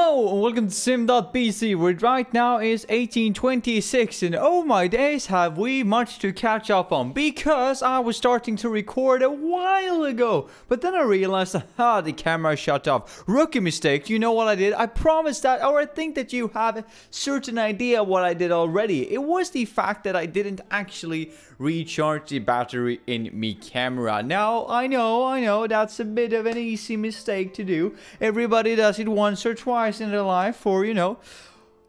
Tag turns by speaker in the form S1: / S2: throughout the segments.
S1: Hello and welcome to Sim.bc where right now is 1826 and oh my days have we much to catch up on because I was starting to record a while ago but then I realized ah the camera shut off. Rookie mistake, you know what I did? I promised that or I think that you have a certain idea what I did already. It was the fact that I didn't actually recharge the battery in me camera. Now I know, I know that's a bit of an easy mistake to do. Everybody does it once or twice twice in their life for, you know,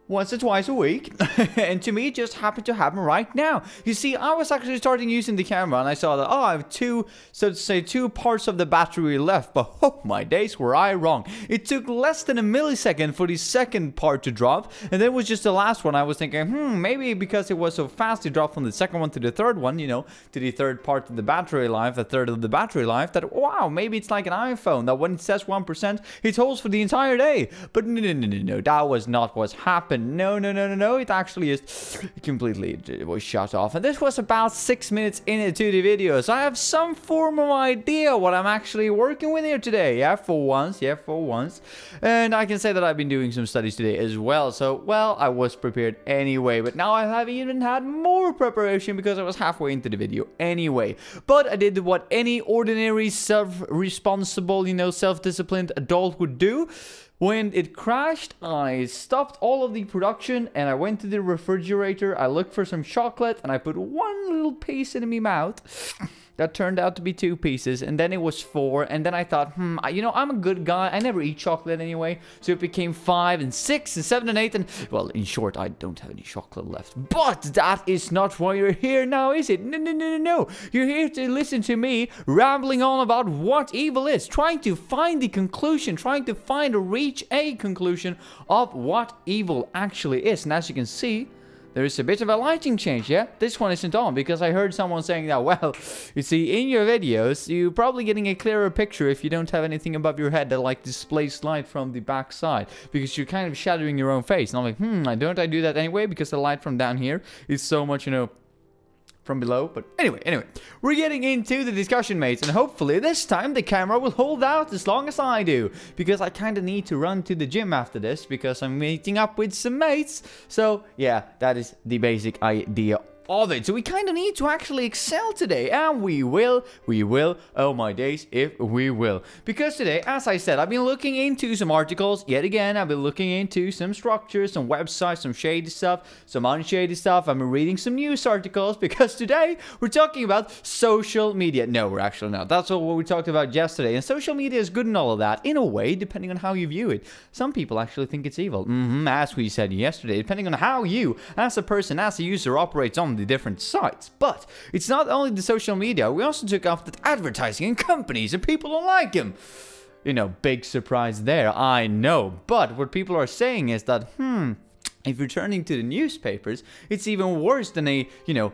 S1: once or twice a week. and to me, it just happened to happen right now. You see, I was actually starting using the camera and I saw that, oh, I have two, so to say, two parts of the battery left. But oh, my days, were I wrong. It took less than a millisecond for the second part to drop. And then was just the last one. I was thinking, hmm, maybe because it was so fast to drop from the second one to the third one, you know, to the third part of the battery life, the third of the battery life, that, wow, maybe it's like an iPhone that when it says 1%, it holds for the entire day. But no, no, no, no, no, that was not what's happened no, no, no, no, no. It actually is completely was shut off. And this was about six minutes into the video. So I have some form of idea what I'm actually working with here today. Yeah, for once. Yeah, for once. And I can say that I've been doing some studies today as well. So, well, I was prepared anyway. But now I have even had more preparation because I was halfway into the video anyway. But I did what any ordinary self-responsible, you know, self-disciplined adult would do. When it crashed, I stopped all of the production and I went to the refrigerator. I looked for some chocolate and I put one little piece in my mouth. That turned out to be two pieces, and then it was four, and then I thought, hmm, you know, I'm a good guy. I never eat chocolate anyway, so it became five, and six, and seven, and eight, and, well, in short, I don't have any chocolate left. But that is not why you're here now, is it? No, no, no, no, no. You're here to listen to me rambling on about what evil is, trying to find the conclusion, trying to find or reach a conclusion of what evil actually is. And as you can see, there is a bit of a lighting change, yeah? This one isn't on because I heard someone saying that, well, you see, in your videos, you're probably getting a clearer picture if you don't have anything above your head that like displays light from the back side because you're kind of shadowing your own face. And I'm like, hmm, don't I do that anyway because the light from down here is so much, you know, from below. But anyway, anyway, we're getting into the discussion, mates. And hopefully this time the camera will hold out as long as I do. Because I kind of need to run to the gym after this because I'm meeting up with some mates. So yeah, that is the basic idea of it. So we kind of need to actually excel today. And we will, we will, oh my days, if we will. Because today, as I said, I've been looking into some articles. Yet again, I've been looking into some structures, some websites, some shady stuff, some unshady stuff. I've been reading some news articles because today we're talking about social media. No, we're actually not. That's what we talked about yesterday. And social media is good and all of that, in a way, depending on how you view it. Some people actually think it's evil. Mm -hmm, as we said yesterday, depending on how you, as a person, as a user, operates on the different sites. But it's not only the social media, we also took off that advertising and companies and people don't like them. You know, big surprise there, I know. But what people are saying is that, hmm, if you're turning to the newspapers, it's even worse than a, you know,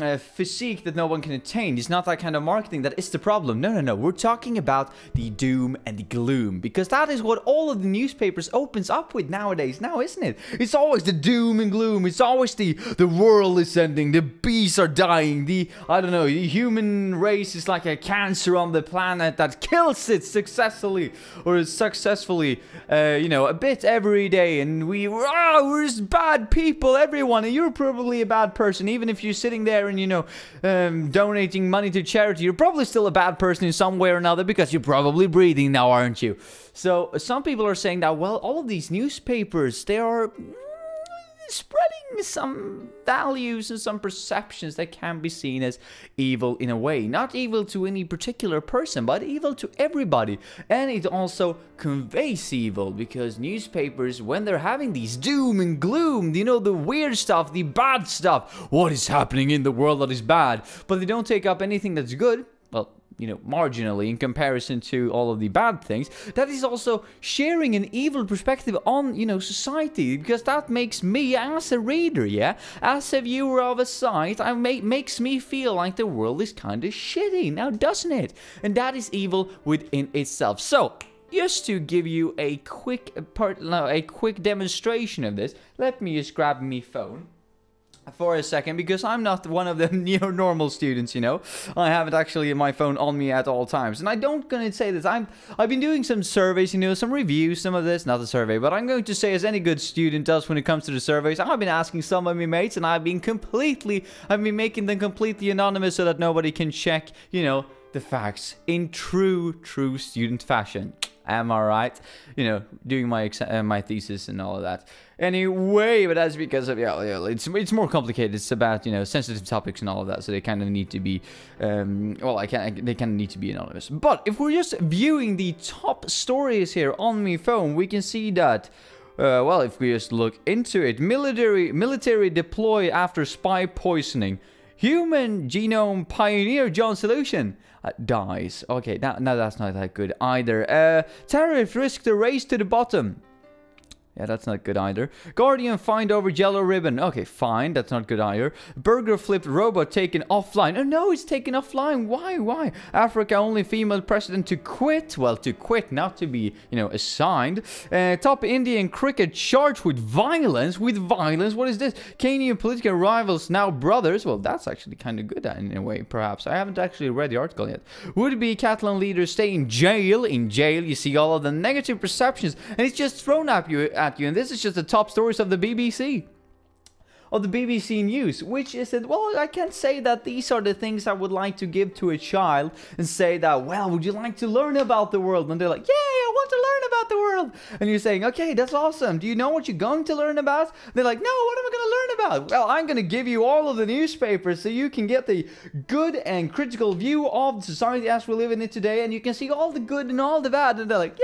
S1: uh, physique that no one can attain. It's not that kind of marketing that is the problem. No, no, no. We're talking about the doom and the gloom because that is what all of the newspapers opens up with nowadays. Now, isn't it? It's always the doom and gloom. It's always the the world is ending. The bees are dying. The I don't know. The human race is like a cancer on the planet that kills it successfully or successfully. Uh, you know, a bit every day, and we oh, we're just bad people. Everyone, and you're probably a bad person, even if you sit sitting there and, you know, um, donating money to charity, you're probably still a bad person in some way or another because you're probably breathing now, aren't you? So some people are saying that, well, all of these newspapers, they are spreading some values and some perceptions that can be seen as evil in a way. Not evil to any particular person, but evil to everybody. And it also conveys evil because newspapers, when they're having these doom and gloom, you know, the weird stuff, the bad stuff, what is happening in the world that is bad, but they don't take up anything that's good, well, you know, marginally in comparison to all of the bad things, that is also sharing an evil perspective on, you know, society, because that makes me, as a reader, yeah, as a viewer of a site, I make, makes me feel like the world is kind of shitty, now doesn't it? And that is evil within itself. So, just to give you a quick part, no, a quick demonstration of this, let me just grab my phone for a second because I'm not one of the neo normal students, you know. I haven't actually my phone on me at all times. And I don't gonna say this. I'm I've been doing some surveys, you know, some reviews, some of this, not a survey, but I'm going to say as any good student does when it comes to the surveys, I've been asking some of my mates and I've been completely I've been making them completely anonymous so that nobody can check, you know, the facts in true true student fashion. Am I right? You know, doing my uh, my thesis and all of that. Anyway, but that's because of yeah, yeah, it's it's more complicated. It's about you know sensitive topics and all of that, so they kind of need to be, um, well, I can they kind of need to be anonymous. But if we're just viewing the top stories here on my phone, we can see that. Uh, well, if we just look into it, military military deploy after spy poisoning. Human genome pioneer John Sulston uh, dies. Okay, now, that's not that good either. Uh, tariff risk the race to the bottom. Yeah, that's not good either. Guardiola fined over yellow ribbon. Okay, fine. That's not good either. Burger flipped robot taken offline. Oh no, it's taken offline. Why? Why? Africa only female president to quit. Well, to quit, not to be, you know, assigned. Uh, top Indian cricket charged with violence. With violence? What is this? Kenyan political rivals now brothers. Well, that's actually kind of good in a way, perhaps. I haven't actually read the article yet. Would-be Catalan leaders stay in jail? In jail, you see all of the negative perceptions, and it's just thrown at you at you. And this is just the top stories of the BBC of the BBC News, which is that, well, I can't say that these are the things I would like to give to a child and say that, well, would you like to learn about the world? And they're like, yay, I want to learn about the world. And you're saying, okay, that's awesome. Do you know what you're going to learn about? They're like, no, what am I going to learn about? Well, I'm going to give you all of the newspapers so you can get the good and critical view of society as we live in it today. And you can see all the good and all the bad. And they're like,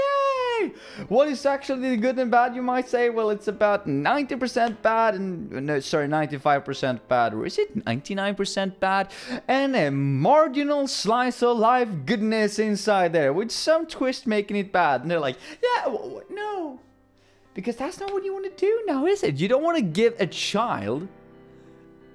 S1: What is actually good and bad? You might say, well, it's about 90% bad and no, sorry sorry, 95% bad, or is it 99% bad? And a marginal slice of life goodness inside there, with some twist making it bad. And they're like, yeah, no. Because that's not what you want to do now, is it? You don't want to give a child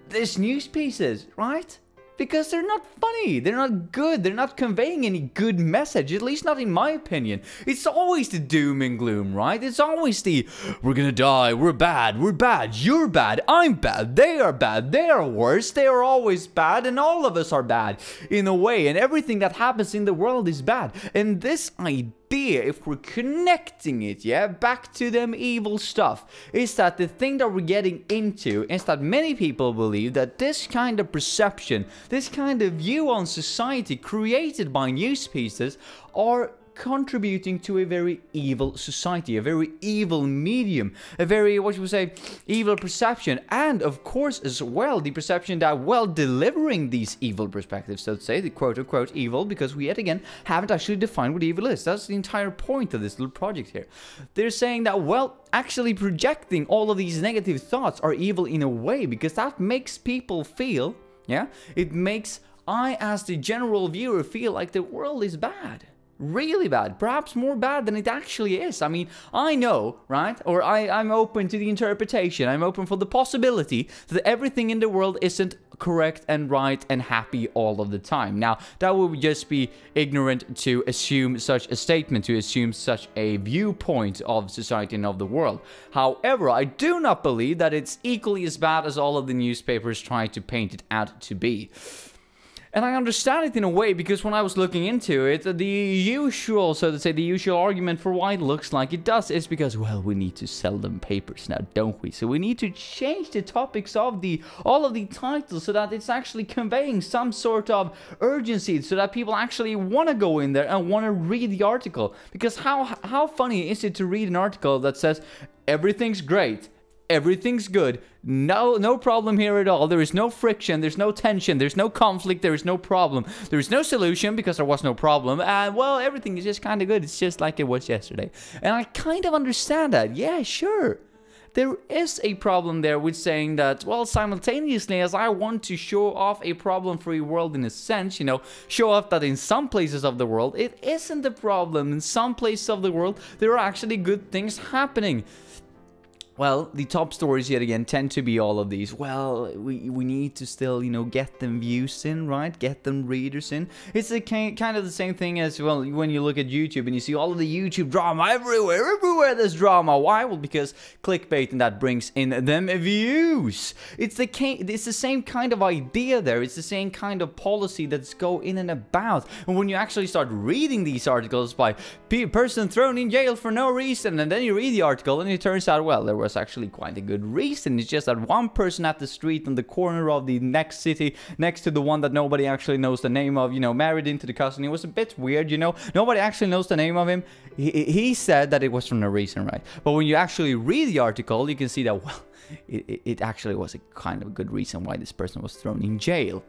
S1: this news pieces, right? Because they're not funny, they're not good, they're not conveying any good message, at least not in my opinion. It's always the doom and gloom, right? It's always the, we're gonna die, we're bad, we're bad, you're bad, I'm bad, they are bad, they are worse, they are always bad, and all of us are bad in a way, and everything that happens in the world is bad. And this idea idea, if we're connecting it, yeah, back to them evil stuff, is that the thing that we're getting into is that many people believe that this kind of perception, this kind of view on society created by news pieces are contributing to a very evil society, a very evil medium, a very, what you would say, evil perception, and of course as well the perception that, well, delivering these evil perspectives, so to say, the quote-unquote evil, because we yet again haven't actually defined what evil is. That's the entire point of this little project here. They're saying that, well, actually projecting all of these negative thoughts are evil in a way, because that makes people feel, yeah, it makes I, as the general viewer, feel like the world is bad really bad, perhaps more bad than it actually is. I mean, I know, right? Or I, I'm open to the interpretation, I'm open for the possibility that everything in the world isn't correct and right and happy all of the time. Now, that would just be ignorant to assume such a statement, to assume such a viewpoint of society and of the world. However, I do not believe that it's equally as bad as all of the newspapers try to paint it out to be. And I understand it in a way because when I was looking into it, the usual, so to say, the usual argument for why it looks like it does is because, well, we need to sell them papers now, don't we? So we need to change the topics of the all of the titles so that it's actually conveying some sort of urgency, so that people actually want to go in there and want to read the article. Because how how funny is it to read an article that says everything's great? Everything's good. No, no problem here at all. There is no friction. There's no tension. There's no conflict. There is no problem. There is no solution because there was no problem. And well, everything is just kind of good. It's just like it was yesterday. And I kind of understand that. Yeah, sure. There is a problem there with saying that, well, simultaneously as I want to show off a problem-free world in a sense, you know, show off that in some places of the world, it isn't a problem. In some places of the world, there are actually good things happening well, the top stories yet again tend to be all of these. Well, we, we need to still, you know, get them views in, right? Get them readers in. It's the kind of the same thing as, well, when you look at YouTube and you see all of the YouTube drama everywhere, everywhere there's drama. Why? Well, because clickbait and that brings in them views. It's the, it's the same kind of idea there. It's the same kind of policy that's go in and about. And when you actually start reading these articles by person thrown in jail for no reason, and then you read the article and it turns out, well, there was actually quite a good reason. It's just that one person at the street on the corner of the next city, next to the one that nobody actually knows the name of, you know, married into the cousin. It was a bit weird, you know. Nobody actually knows the name of him. He, he said that it was from no reason, right? But when you actually read the article, you can see that, well, it, it actually was a kind of a good reason why this person was thrown in jail.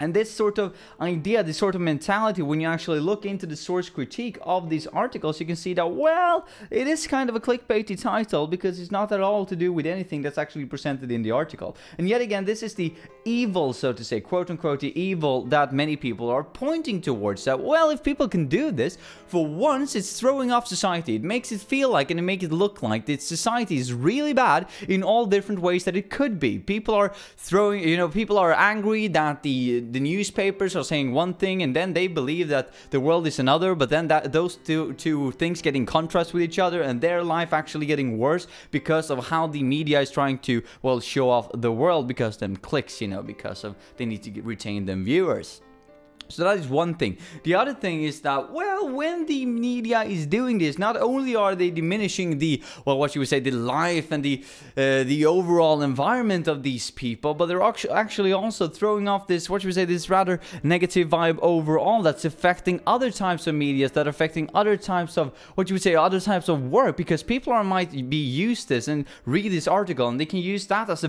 S1: And this sort of idea, this sort of mentality, when you actually look into the source critique of these articles, you can see that, well, it is kind of a clickbaity title because it's not at all to do with anything that's actually presented in the article. And yet again, this is the evil, so to say, quote unquote, the evil that many people are pointing towards. That, well, if people can do this, for once, it's throwing off society. It makes it feel like and it makes it look like that society is really bad in all different ways that it could be. People are throwing, you know, people are angry that the the newspapers are saying one thing and then they believe that the world is another, but then that those two two things get in contrast with each other and their life actually getting worse because of how the media is trying to well show off the world because them clicks, you know, because of they need to retain them viewers. So that is one thing. The other thing is that, well, when the media is doing this, not only are they diminishing the, well, what you would say, the life and the uh, the overall environment of these people, but they're actually also throwing off this, what you would say, this rather negative vibe overall that's affecting other types of media, that are affecting other types of, what you would say, other types of work, because people are might be used this and read this article, and they can use that as a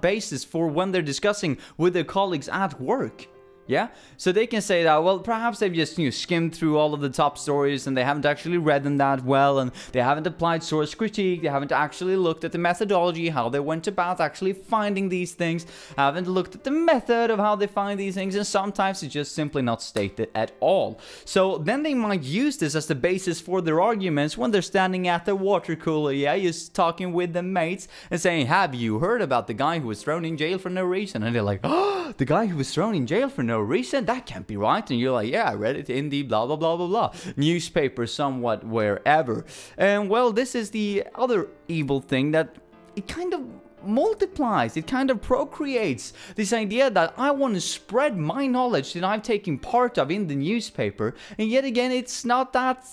S1: basis for when they're discussing with their colleagues at work. Yeah, so they can say that, well, perhaps they've just, you know, skimmed through all of the top stories and they haven't actually read them that well and they haven't applied source critique, they haven't actually looked at the methodology, how they went about actually finding these things, haven't looked at the method of how they find these things, and sometimes it's just simply not stated at all. So then they might use this as the basis for their arguments when they're standing at the water cooler, yeah, just talking with the mates and saying, have you heard about the guy who was thrown in jail for no reason? And they're like, oh, the guy who was thrown in jail for no reason. That can't be right. And you're like, yeah, I read it in the blah, blah, blah, blah, blah. Newspaper somewhat wherever. And well, this is the other evil thing that it kind of multiplies, it kind of procreates this idea that I want to spread my knowledge that I'm taking part of in the newspaper, and yet again, it's not that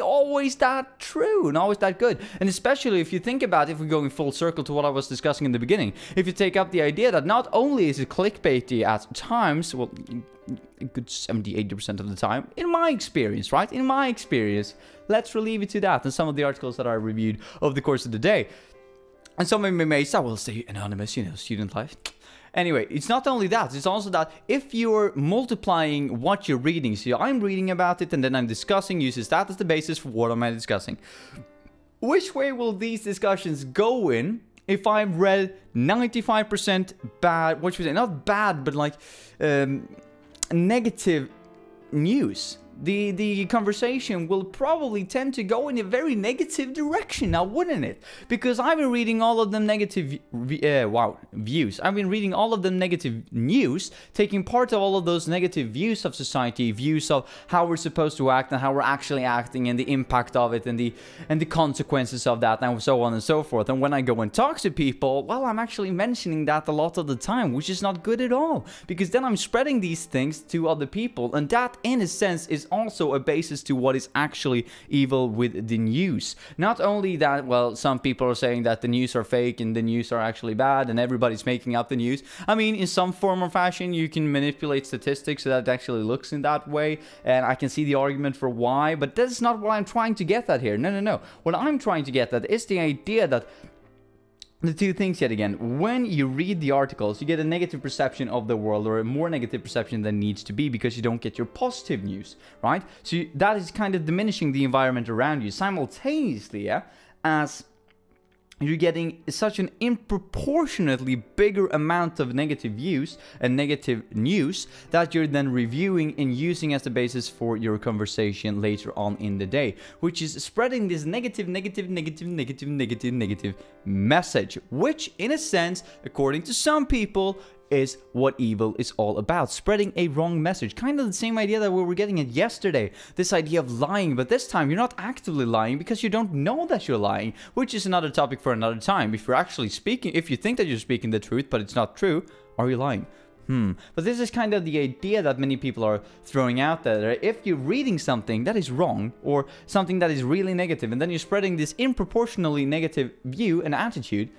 S1: always that true and always that good. And especially if you think about if we're going full circle to what I was discussing in the beginning, if you take up the idea that not only is it clickbaity at times, well, a good 70-80% of the time, in my experience, right? In my experience, let's relieve it to that and some of the articles that I reviewed over the course of the day. And some of you may say, well, stay anonymous, you know, student life. Anyway, it's not only that, it's also that if you're multiplying what you're reading, so I'm reading about it and then I'm discussing, uses that as the basis for what am I discussing. Which way will these discussions go in if I've read 95% bad, what should we say, not bad, but like um, negative news? The the conversation will probably tend to go in a very negative direction now wouldn't it? Because i've been reading all of them negative uh, wow views. I've been reading all of them negative news taking part of all of those negative views of society views of how we're supposed to act and how we're actually acting and the impact of it and the and the consequences of that and so on and so forth. And when i go and talk to people well i'm actually mentioning that a lot of the time which is not good at all because then i'm spreading these things to other people. And that in a sense is also a basis to what is actually evil with the news. Not only that, well, some people are saying that the news are fake and the news are actually bad and everybody's making up the news. I mean, in some form or fashion, you can manipulate statistics so that it actually looks in that way, and I can see the argument for why, but that's not what I'm trying to get at here. No, no, no. What I'm trying to get at is the idea that the two things yet again. When you read the articles you get a negative perception of the world or a more negative perception than needs to be because you don't get your positive news right? So that is kind of diminishing the environment around you simultaneously yeah as you're getting such an improportionately bigger amount of negative views and negative news that you're then reviewing and using as the basis for your conversation later on in the day, which is spreading this negative, negative, negative, negative, negative, negative message, which in a sense, according to some people, is what evil is all about. Spreading a wrong message. Kind of the same idea that we were getting at yesterday. This idea of lying, but this time you're not actively lying because you don't know that you're lying, which is another topic for another time. If you're actually speaking, if you think that you're speaking the truth, but it's not true, are you lying? Hmm. But this is kind of the idea that many people are throwing out there. If you're reading something that is wrong or something that is really negative, and then you're spreading this improportionally negative view and attitude,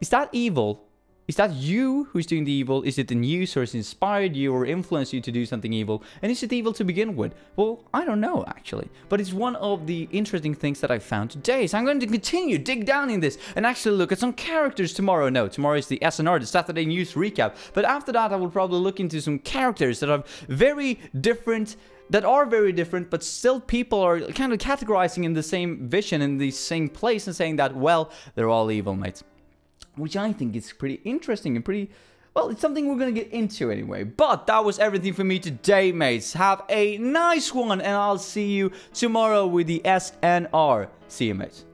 S1: is that evil is that you who's doing the evil? Is it the news has inspired you or influenced you to do something evil? And is it evil to begin with? Well, I don't know actually. But it's one of the interesting things that I found today. So I'm going to continue, dig down in this, and actually look at some characters tomorrow. No, tomorrow is the SNR, the Saturday News Recap. But after that, I will probably look into some characters that are very different that are very different, but still people are kind of categorizing in the same vision, in the same place, and saying that, well, they're all evil, mates which I think is pretty interesting and pretty... Well, it's something we're gonna get into anyway. But that was everything for me today, mates. Have a nice one, and I'll see you tomorrow with the SNR. See you, mates.